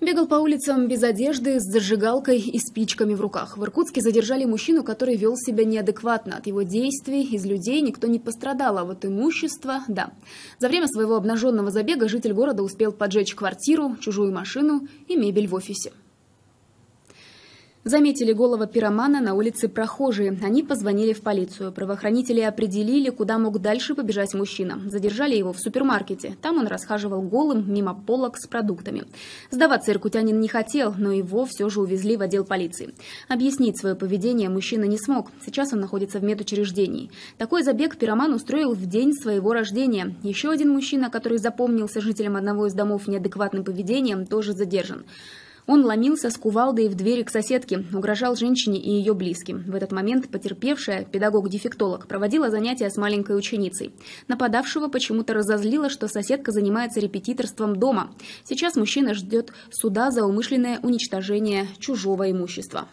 Бегал по улицам без одежды, с зажигалкой и спичками в руках. В Иркутске задержали мужчину, который вел себя неадекватно. От его действий из людей никто не пострадал, а вот имущество – да. За время своего обнаженного забега житель города успел поджечь квартиру, чужую машину и мебель в офисе. Заметили голого пиромана на улице прохожие. Они позвонили в полицию. Правоохранители определили, куда мог дальше побежать мужчина. Задержали его в супермаркете. Там он расхаживал голым мимо полок с продуктами. Сдаваться иркутянин не хотел, но его все же увезли в отдел полиции. Объяснить свое поведение мужчина не смог. Сейчас он находится в медучреждении. Такой забег пироман устроил в день своего рождения. Еще один мужчина, который запомнился жителям одного из домов неадекватным поведением, тоже задержан. Он ломился с кувалдой в двери к соседке, угрожал женщине и ее близким. В этот момент потерпевшая, педагог-дефектолог, проводила занятия с маленькой ученицей. Нападавшего почему-то разозлило, что соседка занимается репетиторством дома. Сейчас мужчина ждет суда за умышленное уничтожение чужого имущества.